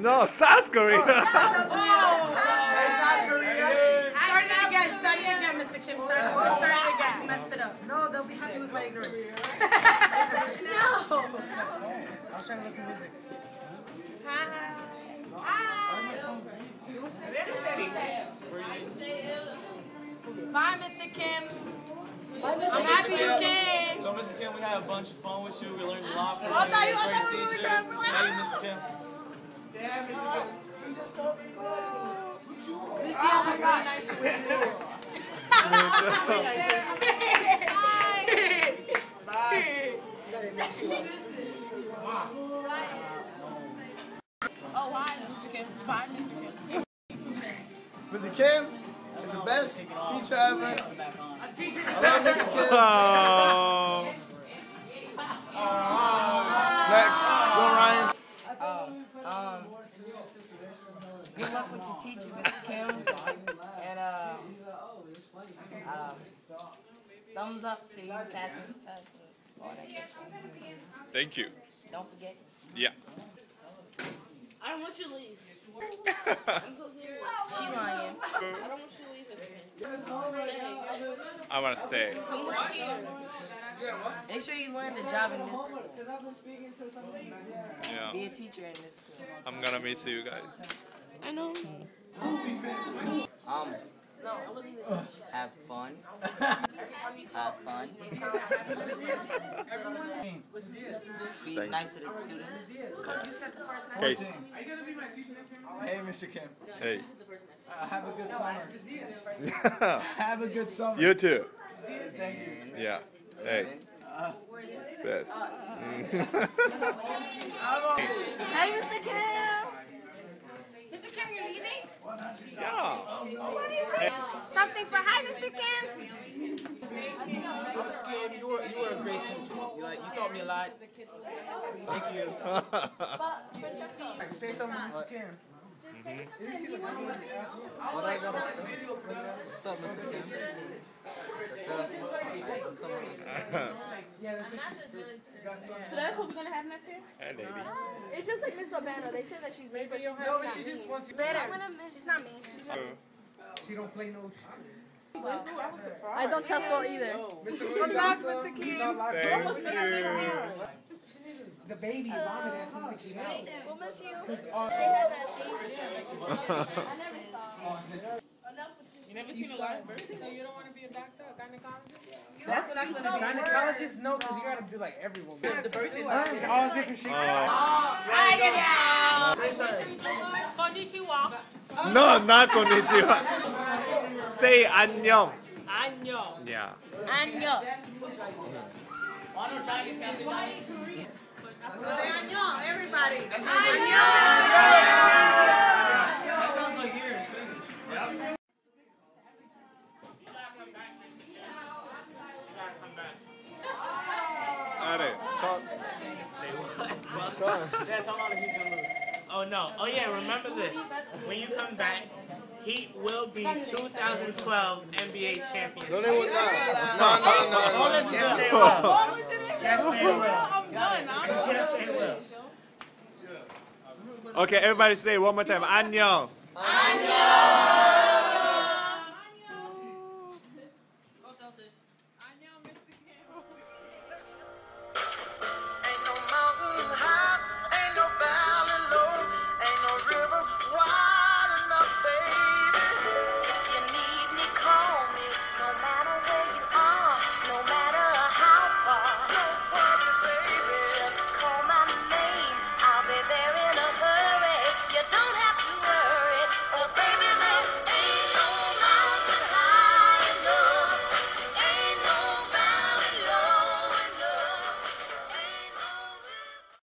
No, South Korea. Start it again. Start it again, Mr. Kim. Start it. Just start it again. Messed it up. No, they'll be happy with my ignorance. No. I was trying to listen to music. Bye, Mr. Kim. I'm happy you came. So, Mr. Kim, we had a bunch of fun with you. We learned a lot from oh, I you. thought you- You're thought great you were teacher. gonna be Thank you, Mr. Kim. You just told me This dance was not nice with you. Oh, hi, Mr. Kim. Bye, Mr. Kim. Mr. Kim is the best teacher ever. I love Mr. Kim. Oh. Next, Joe Ryan. Um, good luck with your teacher, Mr. Kim. And uh, um, thumbs up to you passing the test. and all that good stuff. Thank you. Don't forget. Yeah. I don't want you to leave. I'm so serious. She lying. I don't want you to leave with me. Stay. I want to stay. Come right here. Make sure you land a job in this school. Yeah. Be a teacher in this school. I'm gonna miss you guys. I know. Um, No, I wasn't even. have fun. have fun. Be nice to the students. Okay. Hey, Mr. Kim. Hey. Uh, have a good summer. Have a good summer. you too. Thank you. Yeah. Hey. Yes. Hey, Mr. Kim. Mr. Kim, you're leaving? Yeah. Something for hi, Mr. Kim. I'm Kim, you were you were a great teacher. You like you taught me a lot. Thank you. Say something, Mr. Kim. What I gotta What's up, Mr. Kim? What's up, Mr. So that's what we're gonna have next year? hey, lady. It's just like Miss Albano. They say that she's made, but she's No, but she just wants you. Later. She's not me. She's She don't play no. I don't test well either. Mr. Lock, Mr. Kim. Thank you. The baby vomited as soon as it came out. What was you? You never seen a live birth? So you don't want to be a doctor, a gynecologist? That's what I'm going to be. Gynecologist, no, because you got to do like every woman. The birth is all different shit. Oh, right Konnichiwa. No, not konnichiwa. Say annyeong. Annyeong. Yeah. Annyeong. Why don't Chinese Oh no. Oh yeah, remember this. When you come back, he will be 2012 NBA champion. No, they will not. No, no, no, no. Yes, they will. Forward to this. Yes, they will. I'm done. I'm Yes, they will. Okay, everybody say one more time. 안녕.